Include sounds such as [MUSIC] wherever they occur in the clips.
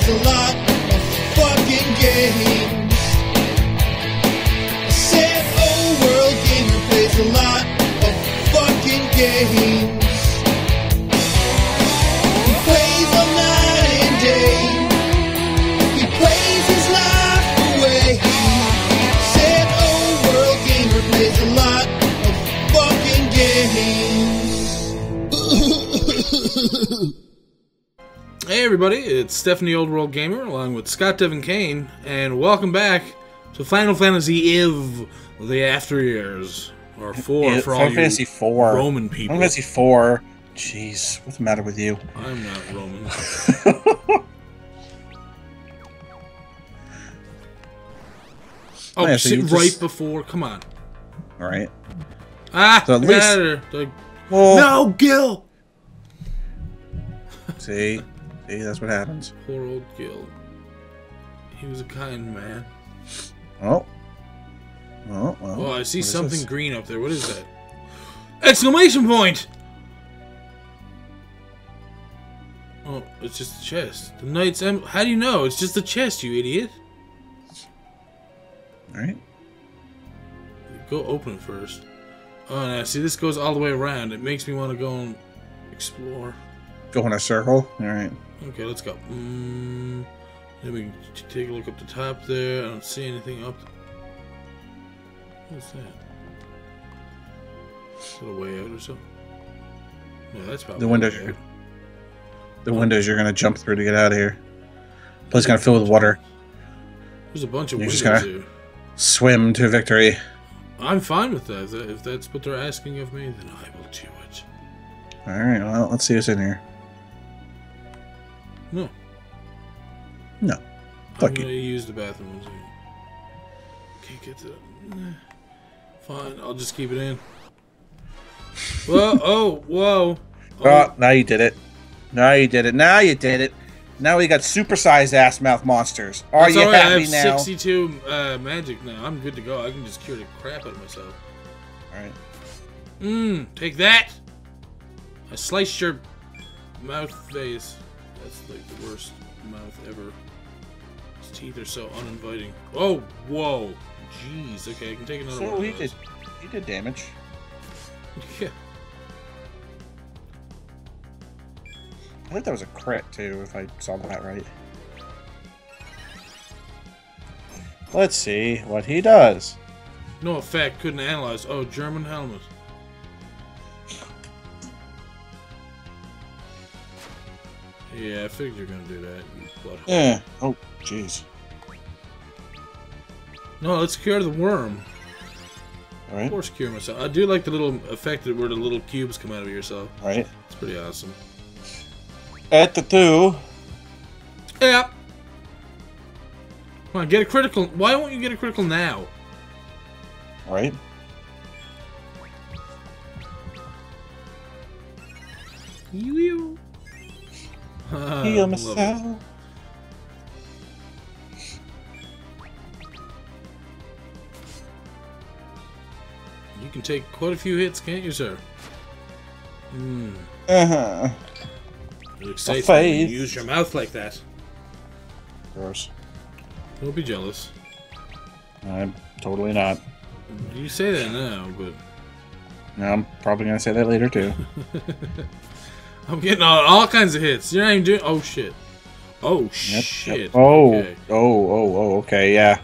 plays a everybody, it's Stephanie Old World Gamer along with Scott Devon Kane, and welcome back to Final Fantasy IV, the After Years, or four Yeah, for all Final you Fantasy four. Roman people. Final Fantasy four. Jeez, what's the matter with you? I'm not Roman. [LAUGHS] oh, Yeah, so right just- before. Come on. All right. Ah, So at least- out of there. Like, Well, no, Gil. see, see, that's what happens. Poor old Gil. He was a kind man. Oh, oh, well. Oh, I see something green up there. What is that? Exclamation point! Oh, it's just a chest. The knight's em- How do you know? It's just a chest, you idiot. All right. Go open first. Oh, now see, this goes all the way around. It makes me want to go and explore. Go in a circle. All right. Okay, let's go. Mm, then we can t- take a look up the top there. I don't see anything up. What's that? Is that a way out or something? No, that's probably The windows. You're, the windows you're gonna jump through to get out of here. Place gonna fill with water. There's a bunch of You're windows just gonna- here. Swim to victory. I'm fine with that. If that- If that's what they're asking of me, then I will do it. All right. Well, let's see what's in here. No. No. I'm Fuck gonna you. use the bathroom. one second. Can't get to. Fine, I'll just keep it in. Whoa! Oh! Whoa! Oh, [LAUGHS] now you did it. Now you did it. Now you did it. Now we got supersized ass mouth monsters. Are That's you right, happy I have now? 62 uh, magic now. I'm good to go. I can just cure the crap out of myself. All right. Mmm, take that! I sliced your mouth face. That's like the worst mouth ever. His teeth are so uninviting. Oh, whoa! Jeez, okay, I can take another So one. he of did. He did damage. [LAUGHS] Yeah. I think that was a crit too, if I saw that right. Let's see what he does. No effect, couldn't analyze. Oh, German helmet. Yeah, I figured you're gonna do that, you. Yeah. Oh, jeez. No, let's cure the worm. All Of course, cure myself. I do like the little effect that where the little cubes come out of yourself. All right. It's pretty awesome. At the two. Yeah. Come on, get a critical. Why won't you get a critical now? All right. You. [LAUGHS] Heal myself. You can take quite a few hits, can't you, sir? Hmm. Uh huh. It excites me when you use your mouth like that. Gross. Don't be jealous. I'm totally not. You say that now, but No, I'm probably gonna say that later too. [LAUGHS] I'm getting all, all kinds of hits. You're not even doing. Oh shit. Oh Yep, shit. yep. Oh, Okay. oh, oh, oh, okay, yeah.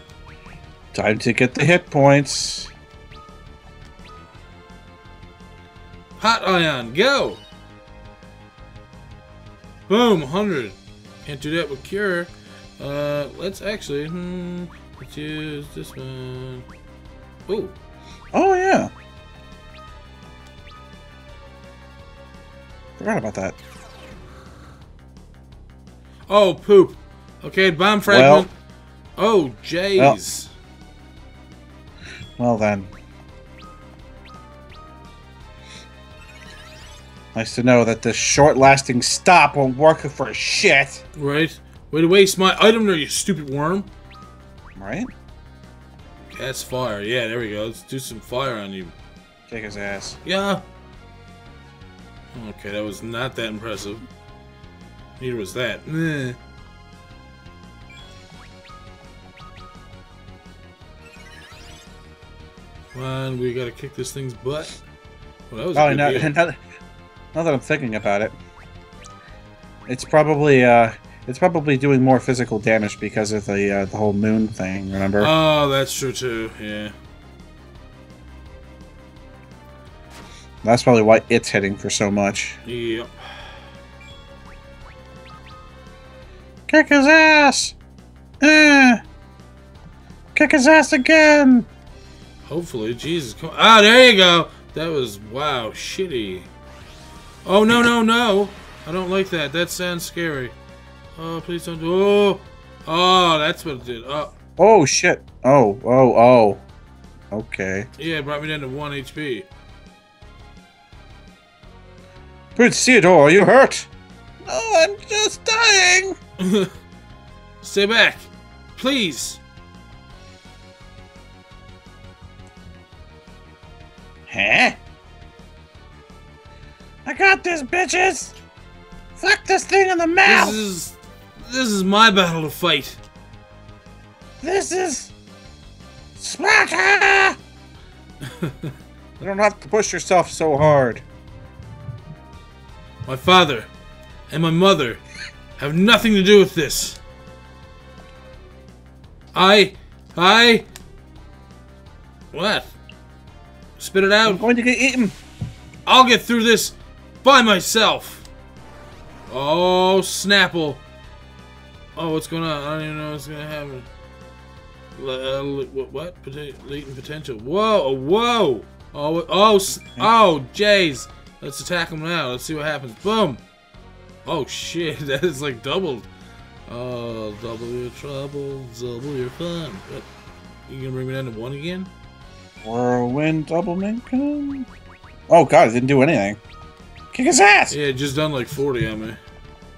Time to get the hit points. Hot ion, go! Boom, 100. Can't do that with cure. Uh, let's actually, hmm, let's use this one. Ooh, Oh yeah. Forgot about that. oh, poop. Okay, bomb fragment. oh, jays. Well then. Nice to know that the short-lasting stop won't work for shit. Right? Way to waste my item there, you stupid worm. Right? That's fire. Yeah, there we go. Let's do some fire on you. Kick his ass. Yeah. Okay, that was not that impressive. Neither was that. Eh. Come on, we gotta kick this thing's butt. Well, that was. Now, that, now that I'm thinking about it, it's probably uh, it's probably doing more physical damage because of the uh, the whole moon thing. Remember? Oh, that's true too. Yeah. That's probably why it's hitting for so much. Yep. Kick his ass! Eh. Kick his ass again! Hopefully, Jesus. Come Ah, there you go. That was wow, shitty. Oh no, no, no! I don't like that. That sounds scary. Oh, please don't do. Oh, oh, that's what it did. Oh, Oh shit! Oh, oh, oh. Okay. yeah, it brought me down to one HP. Prince Ceodore, are you hurt? No, I'm just dying! [LAUGHS] Stay back, please. Huh? I got this, bitches! Fuck this thing in the mouth. This is this is my battle to fight. This is Sparta! [LAUGHS] you don't have to push yourself so hard. My father and my mother have nothing to do with this. I, I. What? Spit it out. I'm going to get eaten. I'll get through this by myself. Oh, Snapple. Oh, what's going on? I don't even know what's going to happen. Uh, what? what? Poten- latent potential. Whoa, whoa. Oh, oh, oh, Jays. Let's attack him now. Let's see what happens. Boom. Oh, shit. [LAUGHS] That is like doubled. Oh, double your trouble, double your fun. What? You gonna bring me down to one again? Whirlwind double income. Oh god, it didn't do anything. Kick his ass! Yeah, just done like 40 on me.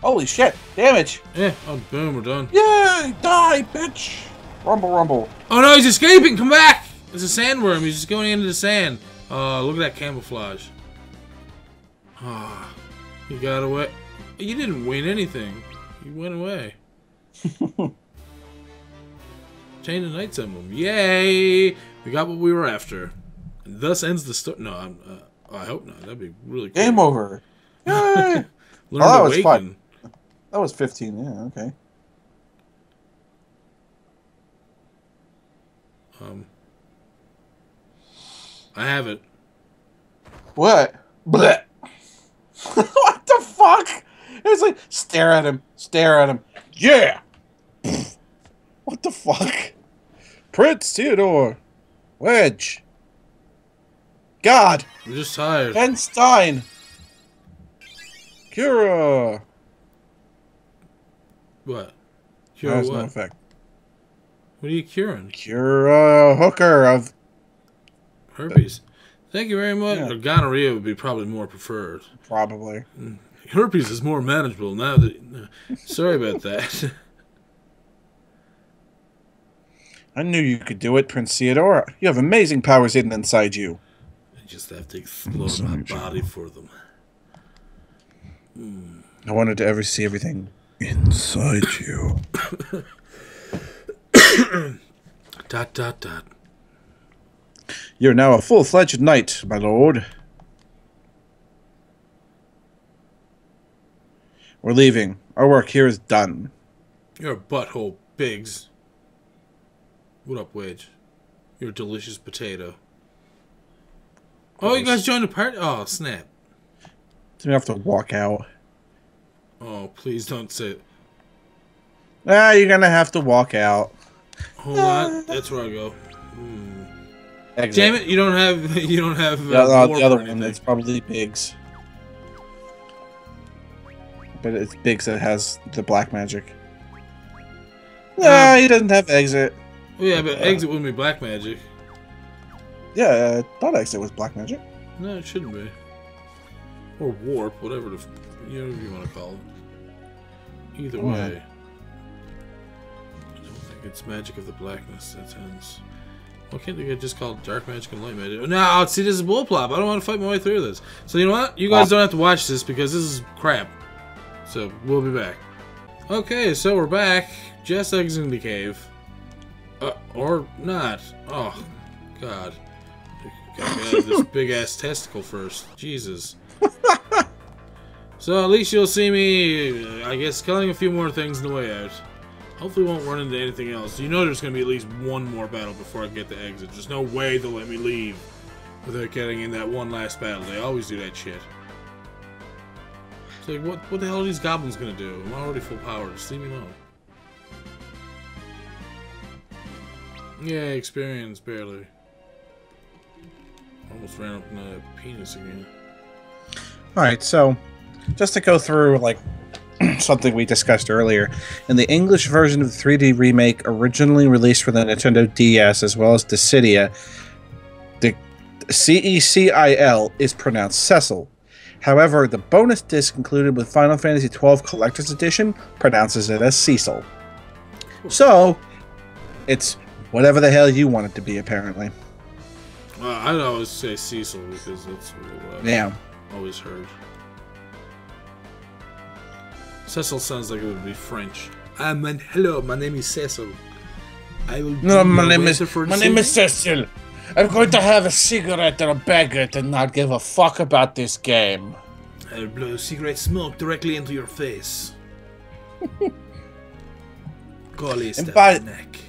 Holy shit, damage! Yeah, oh, boom, we're done. Yay! Die, bitch! Rumble, rumble. Oh no, he's escaping! Come back! It's a sandworm. He's just going into the sand. Oh, look at that camouflage. Ah, he got away. You didn't win anything. You went away. [LAUGHS] Chain of Knights Emblem. Yay! We got what we were after. And thus ends the story. No, I'm, uh, I hope not. That'd be really cool. Game over. [LAUGHS] Yay! Learn Oh, that was fun. that was 15, yeah, okay. Um, I have it. What? Blech. What the fuck? It was like, stare at him, stare at him. Yeah! [LAUGHS] what the fuck? Prince Ceodore. Wedge. God. I'm just tired. Ben Stein. Kira. What? Cure what? no effect. What are you curing? Kira Hooker of Herpes. Thank you very much. Yeah. Or gonorrhea would be probably more preferred. probably. Mm. Herpes is more manageable now that. Uh, sorry about that. [LAUGHS] I knew you could do it, Prince Ceodore. You have amazing powers hidden inside you. I just have to explode my body for them. I wanted to ever see everything inside you. [COUGHS] Dot dot dot. You're now a full-fledged knight, my lord. We're leaving. Our work here is done. You're a butthole, Biggs. What up, Wedge? You're a delicious potato. Oh, you guys joined the party? Oh, snap. So we have to walk out. Oh, please don't say. Ah, you're gonna have to walk out. Hold on, that's where I go. Hmm. Damn it! You don't have [LAUGHS] you don't have uh, uh, warp the other one, it's probably Biggs. But it's big, Biggs that has the black magic. Uh, nah, he doesn't have exit. Yeah, but uh, exit wouldn't be black magic. Yeah, I thought exit was black magic. No, it shouldn't be. Or warp, whatever the f- you know you want to call it. Either Oh, way, I don't think it's magic of the blackness that ends. Why can't they just called dark magic and light magic? No, see, this is bullplop. I don't want to fight my way through this. So you know what? You guys don't have to watch this because this is crap. So we'll be back. Okay, so we're back. Just exiting the cave. Uh, or not. Oh, God. Gotta this [LAUGHS] big ass testicle first. Jesus. so at least you'll see me, I guess, killing a few more things on the way out. Hopefully, won't run into anything else. You know, there's gonna be at least one more battle before I get the exit. There's no way they'll let me leave without getting in that one last battle. They always do that shit. Like, what, what the hell are these goblins gonna do? I'm already full power. Just leave me alone. Yeah, experience, barely. Almost ran up my penis again. All right, so just to go through like [CLEARS THROAT] something we discussed earlier, in the English version of the 3D remake, originally released for the Nintendo DS as well as Dissidia, the C E C I L is pronounced Cecil. However, the bonus disc included with Final Fantasy XII Collector's Edition pronounces it as Cecil. So, it's whatever the hell you want it to be, apparently. Uh, I'd always say Cecil because that's what I've Yeah. always heard. Cecil sounds like it would be French. Ah, man, hello, my name is Cecil. I will No, my name is my name is. Cecil. I'm going to have a cigarette and a baguette and not give a fuck about this game. I'll blow cigarette smoke directly into your face. [LAUGHS] Golly, And by- neck.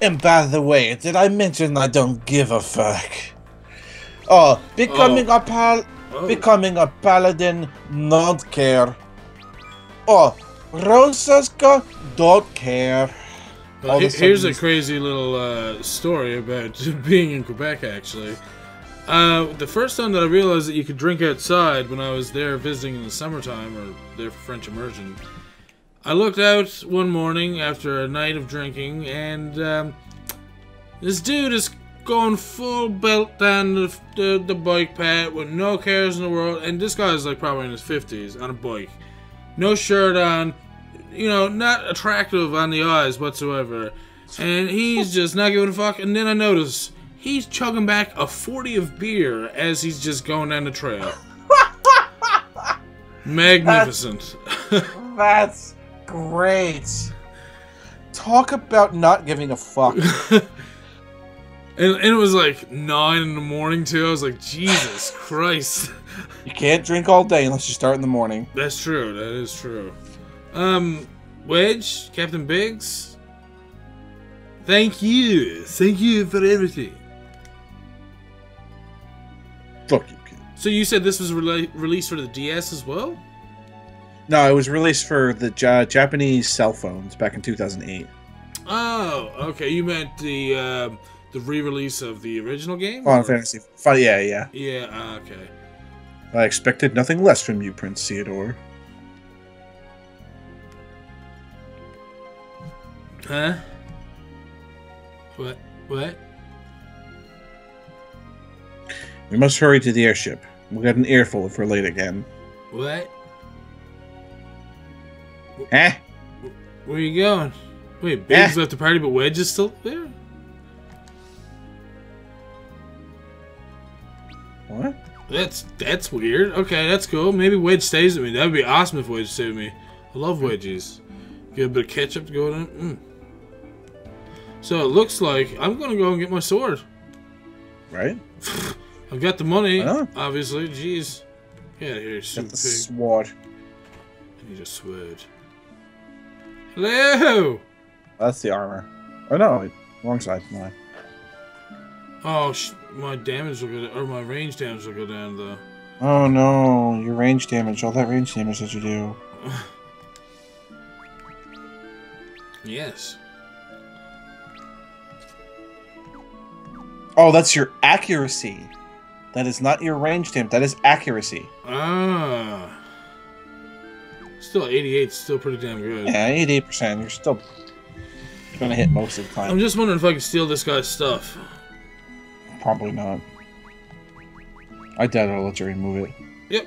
And by the way, did I mention I don't give a fuck? Oh, becoming oh. a pal, Oh. becoming a paladin, oh, don't care. Oh, Rosaska, don't care. Well, all he- of a here's a crazy little uh, story about [LAUGHS] being in Quebec, actually. Uh, the first time that I realized that you could drink outside when I was there visiting in the summertime or there for French immersion, I looked out one morning after a night of drinking and um, this dude is going full belt down the, the, the bike path with no cares in the world. And this guy is like probably in his 50s on a bike. No shirt on, you know, not attractive on the eyes whatsoever. And he's [LAUGHS] just not giving a fuck. And then I notice he's chugging back a 40 of beer as he's just going down the trail. [LAUGHS] Magnificent. That's great. Talk about not giving a fuck. [LAUGHS] And, and it was like 9 in the morning, too. I was like, Jesus Christ. you can't drink all day unless you start in the morning. That's true. That is true. Um, Wedge, Captain Biggs. Thank you. Thank you for everything. Fuck you, kid. So you said this was rela- released for the DS as well? No, it was released for the ja- Japanese cell phones back in 2008. Oh, okay. You meant the um the re-release of the original game? Final or- Fantasy. Fi- Yeah, yeah. Yeah. ah, okay. I expected nothing less from you, Prince Ceodore. Huh? What? What? We must hurry to the airship. We'll get an earful if we're late again. What? Eh? Where are you going? Wait, Biggs left the party, but Wedge is still there. What? That's that's weird. Okay, that's cool. Maybe Wedge stays with me. That would be awesome if Wedge stayed with me. I love wedges. Get a bit of ketchup to go in. Mm. So it looks like I'm gonna go and get my sword. Right? [LAUGHS] I've got the money, obviously. Jeez. Of here, stupid the pig. sword. I need a sword. Hello! That's the armor. Oh no, wrong side. No. Oh, sh- my damage will go down, or my range damage will go down, though. Oh no, your range damage, all that range damage that you do. [LAUGHS] Yes. Oh, that's your accuracy. That is not your range damage, that is accuracy. Ah. Still, 88 still pretty damn good. Yeah, 88%. You're still gonna hit most of the time. I'm just wondering if I can steal this guy's stuff. Probably not. I doubt I'll let you remove it. Yep.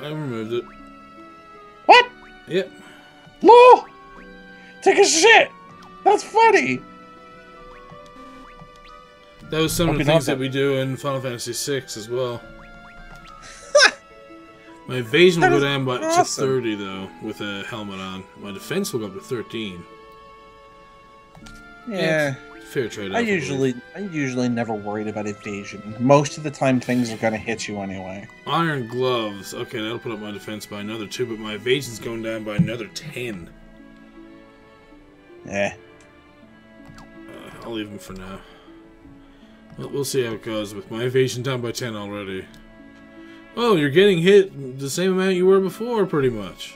I removed it. What? Yep. Lol! Take a shit! That's funny! That was some of the things that we do in Final Fantasy VI as well. [LAUGHS] My evasion will go down by to 30 though, with a helmet on. My defense will go up to 13. Yeah. Fair trade. I usually, I usually never worried about evasion. Most of the time, things are gonna hit you anyway. Iron gloves. Okay, that'll put up my defense by another two, but my evasion's going down by another ten. Yeah. Uh, I'll leave them for now. Well, we'll see how it goes with my evasion down by 10 already. Oh, you're getting hit the same amount you were before, pretty much.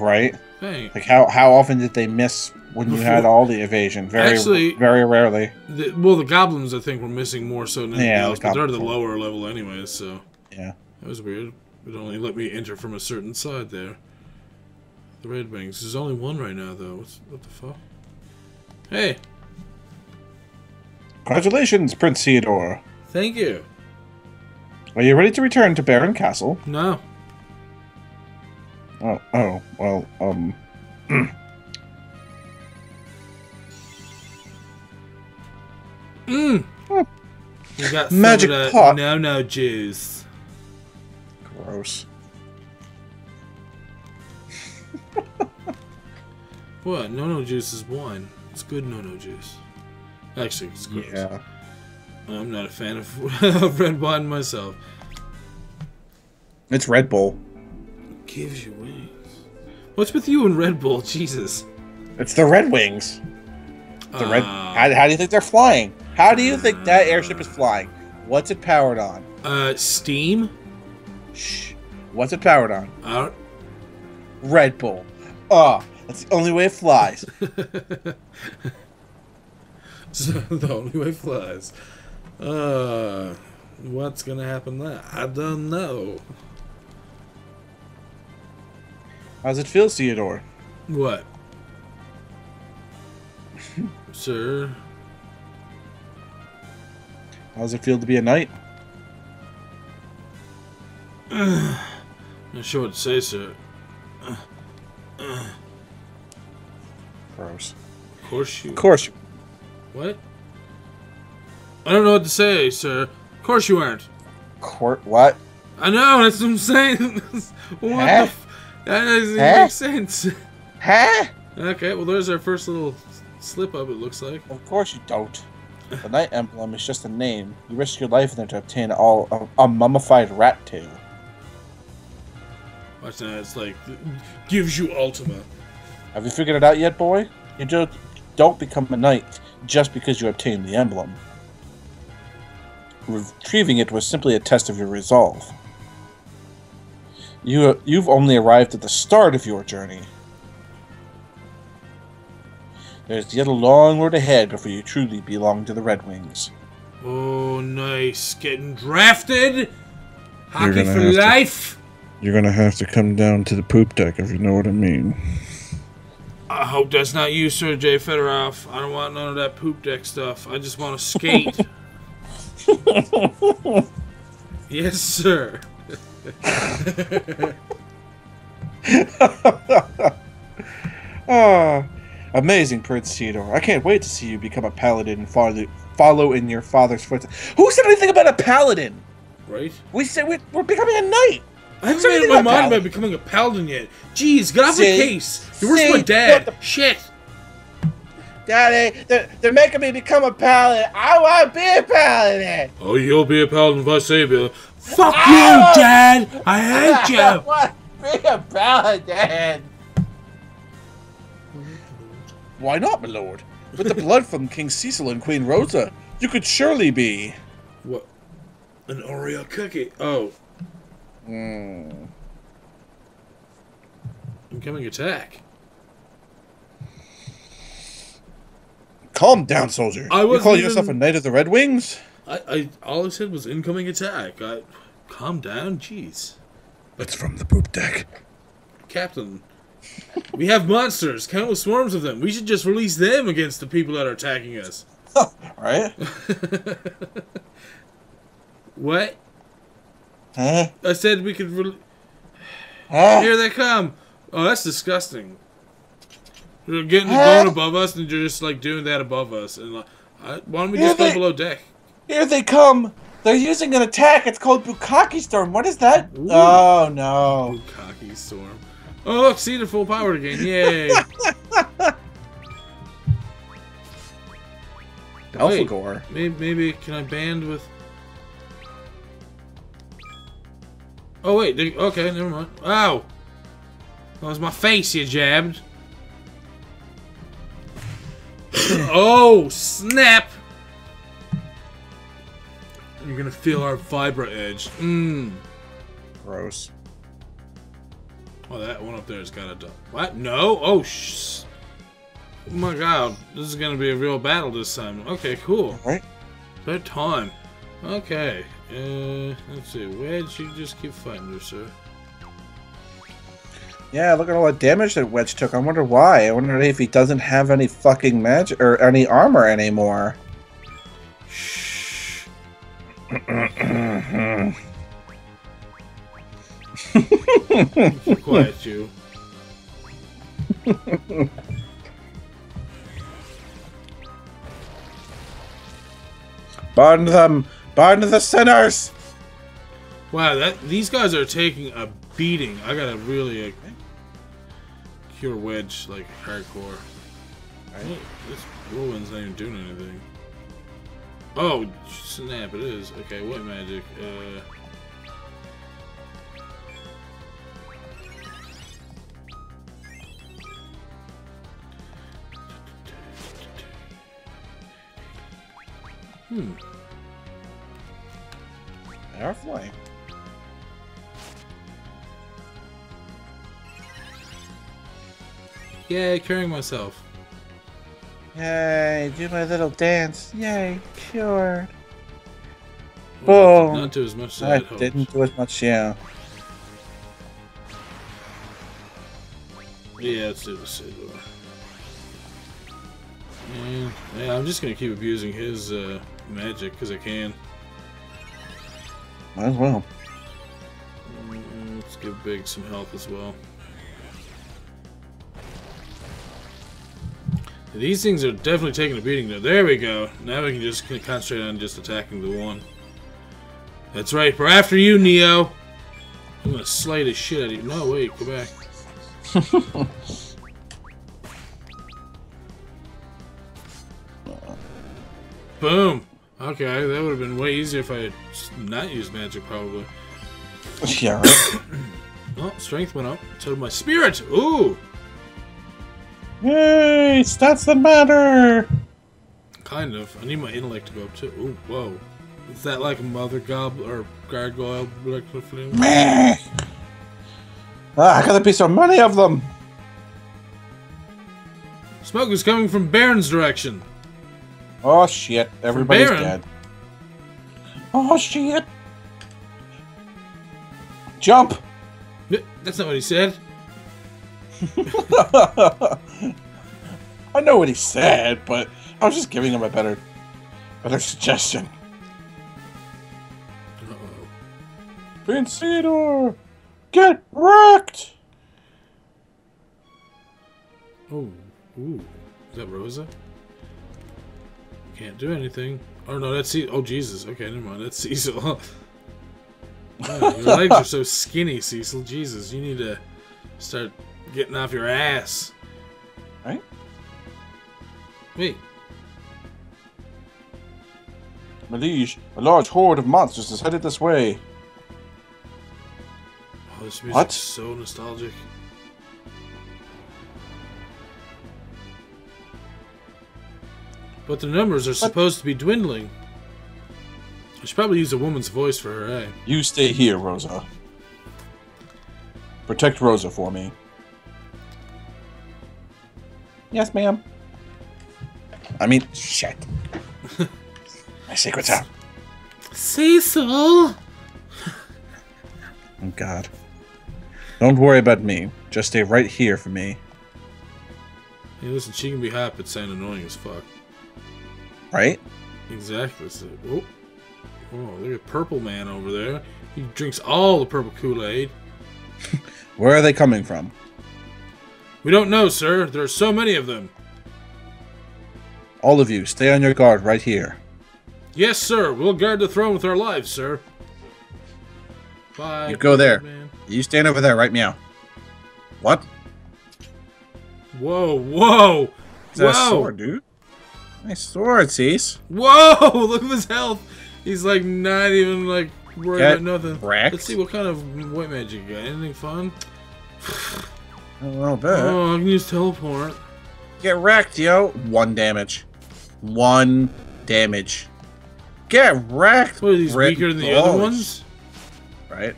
Right? Hey, Like how how often did they miss when you had all the evasion? Very Actually- very rarely. the, well, the goblins I think were missing more so than anything Yeah, the but they're the lower level anyways, so Yeah. that was weird. It only let me enter from a certain side there. The Red Wings. There's only one right now, though. What's, what the fuck? Hey, Congratulations, Prince Ceodore. thank you. Are you ready to return to Baron Castle? No. Oh, oh, well, um, Mmm. You got Magic pot. no no juice. gross. What? No no juice is wine. It's good no no juice. Actually, it's gross. Yeah. I'm not a fan of, [LAUGHS] of red wine myself. It's Red Bull. It Gives you wings. What's with you and Red Bull? Jesus. It's the Red Wings. The Red. Uh, How, how do you think they're flying? How do you think that airship is flying? What's it powered on? Uh, Steam. Shh. What's it powered on? Out. Red Bull. Oh, that's the only way it flies. [LAUGHS] [LAUGHS] So the only way flies. Uh, what's gonna happen there? I don't know. How's it feel, Ceodore? What? [LAUGHS] Sir. How's it feel to be a knight? [SIGHS] Not sure what to say, sir. Gross. Of course you. Of course. What? I don't know what to say, sir. Of course you aren't. Court. What? I know, that's what I'm saying. [LAUGHS] what Huh? the f- That doesn't Huh? make sense. Huh? okay, well, there's our first little slip up, it looks like. Of course you don't. The knight emblem is just a name. You risk your life in there to obtain all a, a mummified rat tail. Watch that, it's like, gives you Ultima. Have you figured it out yet, boy? You don't don't become a knight just because you obtain the emblem. Retrieving it was simply a test of your resolve. You you've only arrived at the start of your journey. There's yet a long road ahead before you truly belong to the Red Wings. Oh, nice. Getting drafted? Hockey for have to- life? You're gonna have to come down to the poop deck if you know what I mean. I hope that's not you, Sergei Fedorov. I don't want none of that poop deck stuff. I just want to skate. [LAUGHS] yes, sir. [LAUGHS] [LAUGHS] Ah, amazing, Prince Ceodore. I can't wait to see you become a paladin and follow, follow in your father's footsteps. Who said anything about a paladin? Right? We said we, we're becoming a knight. I haven't made up my mind about becoming a paladin yet. Jeez, get off See? my case. You're worse than my dad. What Shit. Daddy, they're, they're making me become a paladin. I want to be a paladin. Oh, you'll be a paladin if I save you. Fuck Ah! you, Dad. I [LAUGHS] hate you. want to be a paladin. Why not, my lord? With the [LAUGHS] blood from King Cecil and Queen Rosa, you could surely be. What? An Oreo cookie. Oh, Hmm. incoming attack. Calm down, soldier. I you call even- yourself a knight of the Red Wings? I, I all I said was incoming attack. I calm down, jeez. It's from the poop deck. Captain, we have monsters, countless swarms of them. We should just release them against the people that are attacking us. [LAUGHS] Right? [LAUGHS] What? Huh? I said we could. Re- Huh? Here they come. Oh, that's disgusting. They're getting Huh? going above us, and you're just like doing that above us. And like, why don't we just Yeah, go below deck? Here they come. They're using an attack. It's called Bukaki Storm. What is that? Ooh. Oh no. Cocky storm. Oh, look, see the full power again. Yay. [LAUGHS] Wait. Elfagor. Maybe, maybe can I band with? Oh wait, okay, never mind. Ow! That was my face you jabbed. [COUGHS] oh snap! You're gonna feel our vibra edge. Mmm. Gross. Oh, that one up there has got a dog. What? No? Oh, sh. Oh my god, this is gonna be a real battle this time. Okay, cool. Right? Third time. Okay. Uh, let's see. Wedge, you just keep fighting her, sir. Yeah, look at all the damage that Wedge took. I wonder why. I wonder if he doesn't have any fucking magic or any armor anymore. Shh. Quiet you. Burn them! Burn the sinners! Wow, that these guys are taking a beating. I gotta really uh, cure Wedge like hardcore. Hey, this whirlwind's not even doing anything. Oh snap! It is okay. What magic? Uh, hmm. Airflame. Yay, curing myself. Yay, do my little dance. Yay, cured. Well, Boom. Not do as much as I didn't do as much, yeah. Yeah, let's do the yeah, I'm just gonna keep abusing his uh, magic because I can. Might as well. Mm, Let's give Big some help as well. These things are definitely taking a beating though. There we go. Now we can just concentrate on just attacking the one. That's right. We're after you, Neo. I'm gonna slay the shit out of you. No, wait, go back. [LAUGHS] Boom. Okay, that would have been way easier if I had not used magic, probably. [LAUGHS] yeah, right? [COUGHS] Oh, strength went up. So did my spirit. Ooh, Yay, stats that matter! kind of. I need my intellect to go up too. Ooh, whoa. Is that like a mother goblin or gargoyle? Meh. Ah, I gotta be so many of them! Smoke is coming from Baron's direction. Oh shit, everybody's dead. Oh shit! Jump! That's not what he said. [LAUGHS] I know what he said, but I was just giving him a better, better suggestion. Uh-oh. Vincedor, get wrecked! Oh, ooh. Is that Rosa? Can't do anything. Oh no, that's Ce- Oh Jesus. Okay, never mind. That's Cecil. [LAUGHS] Oh, your legs are so skinny, Cecil. Jesus, you need to start getting off your ass. Right? Wait, My liege, a large horde of monsters is headed this way. oh, this music's What? so nostalgic. But the numbers are supposed to be dwindling. I should probably use a woman's voice for her, eh? You stay here, Rosa. Protect Rosa for me. Yes, ma'am. I mean, shit. [LAUGHS] My secret's out. Cecil! [LAUGHS] Oh, God. Don't worry about me. Just stay right here for me. Hey, listen, she can be hot, but sound annoying as fuck. Right? Exactly. So, oh. oh, look at Purple Man over there. He drinks all the purple Kool-Aid. [LAUGHS] Where are they coming from? We don't know, sir. There are so many of them. All of you, stay on your guard right here. Yes, sir. We'll guard the throne with our lives, sir. Bye. You go there. Man. You stand over there, right meow. What? Whoa, whoa, Is that whoa! a sword, dude? Nice sword, Cease. Whoa! [LAUGHS] Look at his health. He's like not even like worried Get about nothing. wrecked. Let's see what kind of white magic you got. Anything fun? A little bit. Oh, I can use teleport. Get wrecked, yo. One damage. One damage. Get wrecked. What are these weaker than the other ones? Right.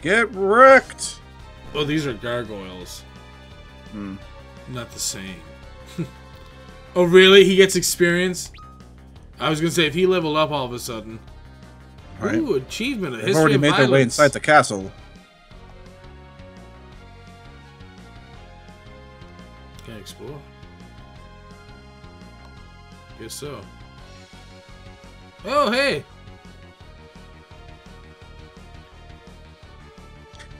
Get wrecked. Oh, these are gargoyles. Hmm. Not the same. Oh, really? He gets experience? I was gonna say if he leveled up all of a sudden. Right. Ooh, achievement. A They've history already of made their way inside the castle. Can I explore? Guess so. Oh, hey!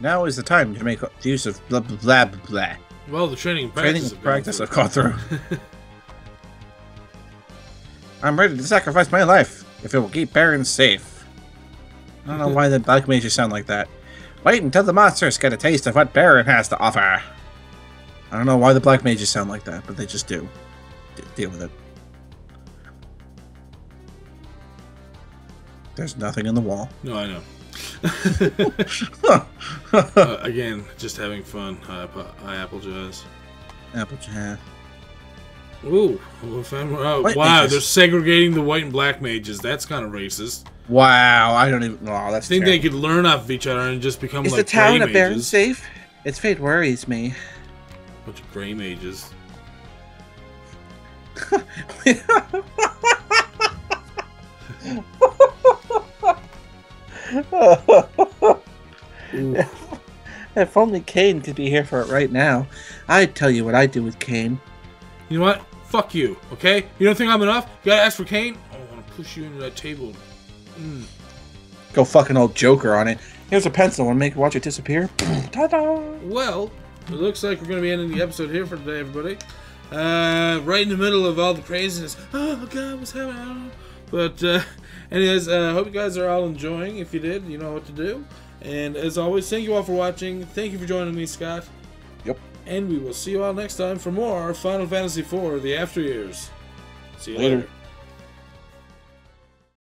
Now is the time to make use of blah blah blah blah. Well, the training and practice. Training practice. I've gone through. [LAUGHS] I'm ready to sacrifice my life if it will keep Baron safe. I don't know why the black mages sound like that. Wait until the monsters get a taste of what Baron has to offer. I don't know why the black mages sound like that, but they just do. D- deal with it. There's nothing in the wall. No, I know. [LAUGHS] Uh, again, just having fun. I, I apologize. Apple jam. Ooh, well, if I'm- oh, wow, they're segregating the white and black mages. That's kind of racist. Wow, I don't even. Oh, that's I think terrible. they could learn off of each other and just become Is like the town of Baron safe? Its fate worries me. Bunch of gray mages. [LAUGHS] if only Kane could be here for it right now. I'd tell you what I'd do with Kane. You know what? Fuck you, okay? You don't think I'm enough? You gotta ask for Kane? I want to push you into that table. Go fucking old Joker on it. Here's a pencil Wanna make watch it disappear. [CLEARS THROAT] Ta-da! Well, it looks like we're going to be ending the episode here for today, everybody. Uh, right in the middle of all the craziness. Oh, God, what's happening? I don't know. But, uh, [LAUGHS] anyways, I uh, hope you guys are all enjoying. If you did, you know what to do. And as always, thank you all for watching. Thank you for joining me, Scott. And we will see you all next time for more Final Fantasy IV The After Years. See you Later. later.